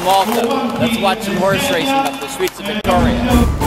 Malta. Let's watch some horse racing up the streets of Victoria.